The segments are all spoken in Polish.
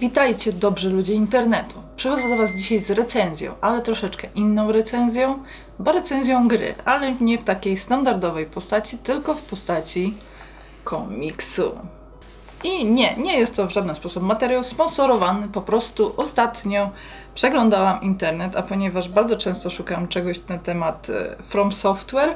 Witajcie, dobrzy ludzie internetu. Przychodzę do Was dzisiaj z recenzją, ale troszeczkę inną recenzją, bo recenzją gry, ale nie w takiej standardowej postaci, tylko w postaci komiksu. I nie, nie jest to w żaden sposób materiał sponsorowany, po prostu ostatnio przeglądałam internet, a ponieważ bardzo często szukam czegoś na temat e, From Software,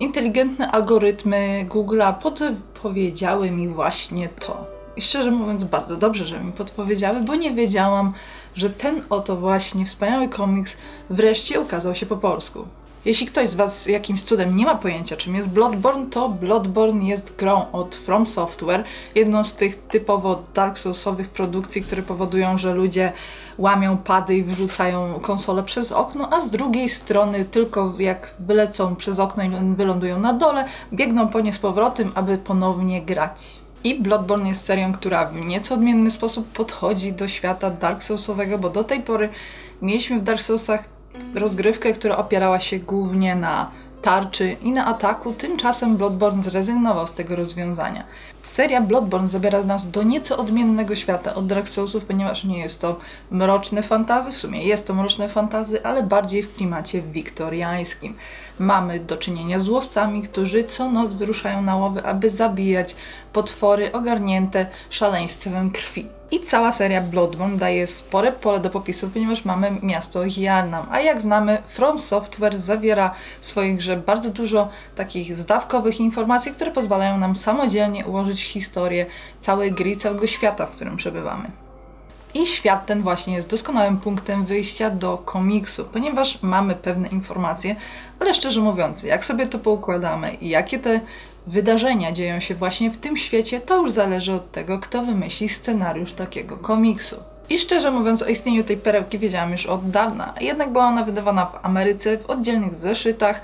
inteligentne algorytmy Google'a podpowiedziały mi właśnie to. I szczerze mówiąc, bardzo dobrze, że mi podpowiedziały, bo nie wiedziałam, że ten oto właśnie wspaniały komiks wreszcie ukazał się po polsku. Jeśli ktoś z Was jakimś cudem nie ma pojęcia, czym jest Bloodborne, to Bloodborne jest grą od From Software, jedną z tych typowo Dark Soulsowych produkcji, które powodują, że ludzie łamią pady i wrzucają konsolę przez okno, a z drugiej strony tylko jak wylecą przez okno i wylądują na dole, biegną po nie z powrotem, aby ponownie grać. I Bloodborne jest serią, która w nieco odmienny sposób podchodzi do świata Dark Soulsowego, bo do tej pory mieliśmy w Dark Soulsach rozgrywkę, która opierała się głównie na tarczy i na ataku, tymczasem Bloodborne zrezygnował z tego rozwiązania. Seria Bloodborne zabiera nas do nieco odmiennego świata od Dark Soulsów, ponieważ nie jest to mroczne fantazy, w sumie jest to mroczne fantazy, ale bardziej w klimacie wiktoriańskim. Mamy do czynienia z łowcami, którzy co noc wyruszają na łowy, aby zabijać potwory ogarnięte szaleństwem krwi. I cała seria Bloodborne daje spore pole do popisu, ponieważ mamy miasto Hjarnam. A jak znamy, From Software zawiera w swojej grze bardzo dużo takich zdawkowych informacji, które pozwalają nam samodzielnie ułożyć historię całej gry i całego świata, w którym przebywamy. I świat ten właśnie jest doskonałym punktem wyjścia do komiksu, ponieważ mamy pewne informacje, ale szczerze mówiąc, jak sobie to poukładamy i jakie te wydarzenia dzieją się właśnie w tym świecie, to już zależy od tego, kto wymyśli scenariusz takiego komiksu. I szczerze mówiąc, o istnieniu tej perełki wiedziałam już od dawna, jednak była ona wydawana w Ameryce w oddzielnych zeszytach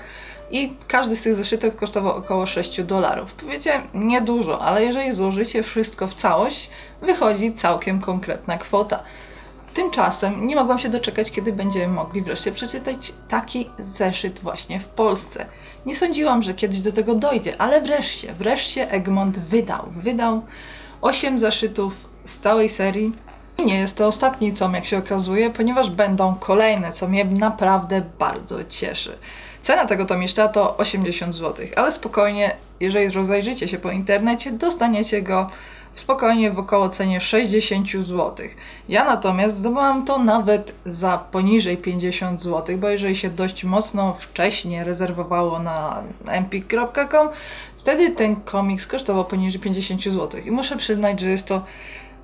i każdy z tych zeszytów kosztował około 6 dolarów. Powiecie, niedużo, ale jeżeli złożycie wszystko w całość, wychodzi całkiem konkretna kwota. Tymczasem nie mogłam się doczekać, kiedy będziemy mogli wreszcie przeczytać taki zeszyt właśnie w Polsce. Nie sądziłam, że kiedyś do tego dojdzie, ale wreszcie, wreszcie Egmont wydał. Wydał 8 zeszytów z całej serii. I nie jest to ostatni tom, jak się okazuje, ponieważ będą kolejne, co mnie naprawdę bardzo cieszy. Cena tego tomiszcza to 80 zł, ale spokojnie, jeżeli rozejrzycie się po internecie, dostaniecie go spokojnie w około cenie 60 zł. Ja natomiast zdobyłam to nawet za poniżej 50 zł, bo jeżeli się dość mocno wcześnie rezerwowało na empik.com, wtedy ten komiks kosztował poniżej 50 zł. I muszę przyznać, że jest to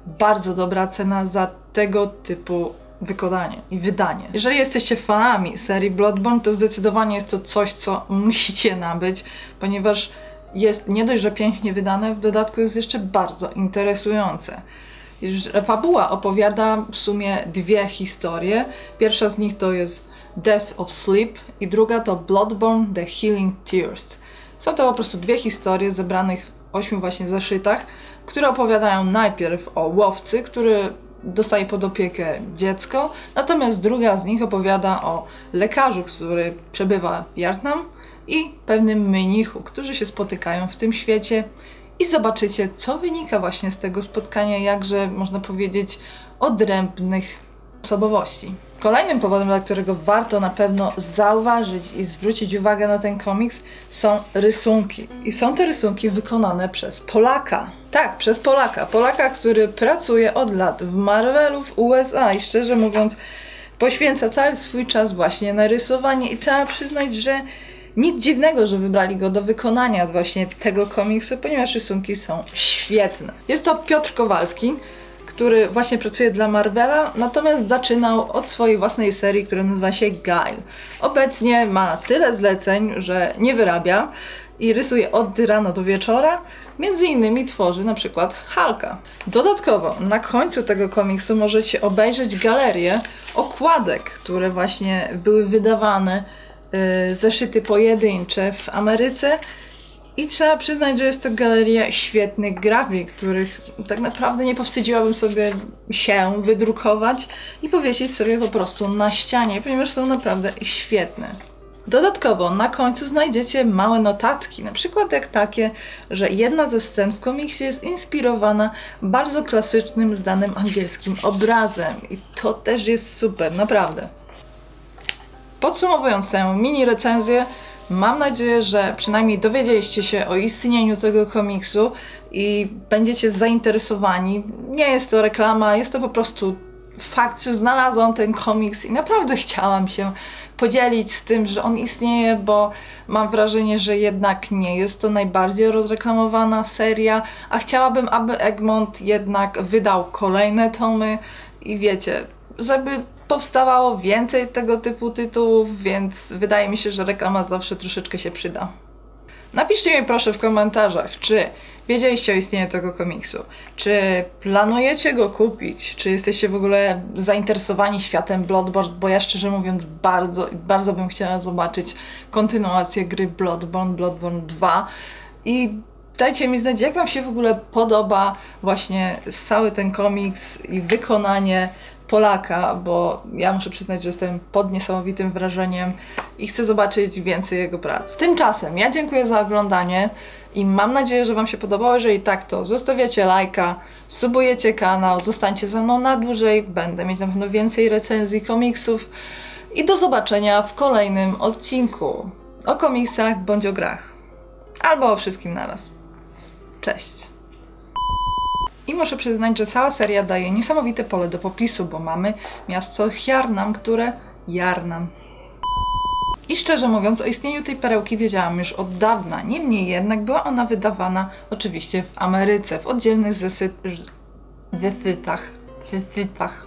bardzo dobra cena za tego typu wykonanie i wydanie. Jeżeli jesteście fanami serii Bloodborne, to zdecydowanie jest to coś, co musicie nabyć, ponieważ jest nie dość, że pięknie wydane, w dodatku jest jeszcze bardzo interesujące. Fabuła opowiada w sumie dwie historie. Pierwsza z nich to jest Death of Sleep i druga to Bloodborne The Healing Tears. Są to po prostu dwie historie zebranych w ośmiu właśnie zeszytach, które opowiadają najpierw o łowcy, który dostaje pod opiekę dziecko, natomiast druga z nich opowiada o lekarzu, który przebywa w Jartnam i pewnym mnichu, którzy się spotykają w tym świecie i zobaczycie, co wynika właśnie z tego spotkania, jakże można powiedzieć odrębnych osobowości. Kolejnym powodem, dla którego warto na pewno zauważyć i zwrócić uwagę na ten komiks, są rysunki. I są te rysunki wykonane przez Polaka. Tak, przez Polaka. Polaka, który pracuje od lat w Marvelu w USA i szczerze mówiąc poświęca cały swój czas właśnie na rysowanie i trzeba przyznać, że nic dziwnego, że wybrali go do wykonania właśnie tego komiksu, ponieważ rysunki są świetne. Jest to Piotr Kowalski, który właśnie pracuje dla Marvela, natomiast zaczynał od swojej własnej serii, która nazywa się Guile. Obecnie ma tyle zleceń, że nie wyrabia i rysuje od rana do wieczora. Między innymi tworzy na przykład Halka. Dodatkowo na końcu tego komiksu możecie obejrzeć galerię okładek, które właśnie były wydawane zeszyty pojedyncze w Ameryce i trzeba przyznać, że jest to galeria świetnych grafik, których tak naprawdę nie powstydziłabym sobie się wydrukować i powiesić sobie po prostu na ścianie, ponieważ są naprawdę świetne. Dodatkowo na końcu znajdziecie małe notatki, na przykład jak takie, że jedna ze scen w komiksie jest inspirowana bardzo klasycznym, znanym angielskim obrazem. I to też jest super, naprawdę. Podsumowując tę mini recenzję, mam nadzieję, że przynajmniej dowiedzieliście się o istnieniu tego komiksu i będziecie zainteresowani. Nie jest to reklama, jest to po prostu fakt, że znalazłam ten komiks i naprawdę chciałam się podzielić z tym, że on istnieje, bo mam wrażenie, że jednak nie jest to najbardziej rozreklamowana seria, a chciałabym, aby Egmont jednak wydał kolejne tomy i wiecie, żeby powstawało więcej tego typu tytułów, więc wydaje mi się, że reklama zawsze troszeczkę się przyda. Napiszcie mi proszę w komentarzach, czy wiedzieliście o istnieniu tego komiksu, czy planujecie go kupić, czy jesteście w ogóle zainteresowani światem Bloodborne, bo ja szczerze mówiąc bardzo, bardzo bym chciała zobaczyć kontynuację gry Bloodborne, Bloodborne 2 i dajcie mi znać, jak Wam się w ogóle podoba właśnie cały ten komiks i wykonanie Polaka, bo ja muszę przyznać, że jestem pod niesamowitym wrażeniem i chcę zobaczyć więcej jego prac. Tymczasem ja dziękuję za oglądanie i mam nadzieję, że Wam się podobało. Jeżeli tak, to zostawiacie lajka, subujecie kanał, zostańcie ze mną na dłużej, będę mieć na pewno więcej recenzji komiksów i do zobaczenia w kolejnym odcinku o komiksach bądź o grach. Albo o wszystkim naraz. Cześć! I muszę przyznać, że cała seria daje niesamowite pole do popisu, bo mamy miasto Hjarnam, które... Jarnam. I szczerze mówiąc, o istnieniu tej perełki wiedziałam już od dawna. Niemniej jednak była ona wydawana oczywiście w Ameryce, w oddzielnych zesyt... zesytach. zesytach.